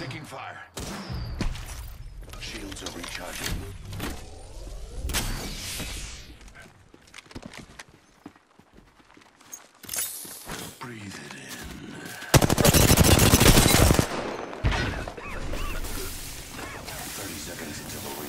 Taking fire. Shields are recharging. Breathe it in. Thirty seconds until the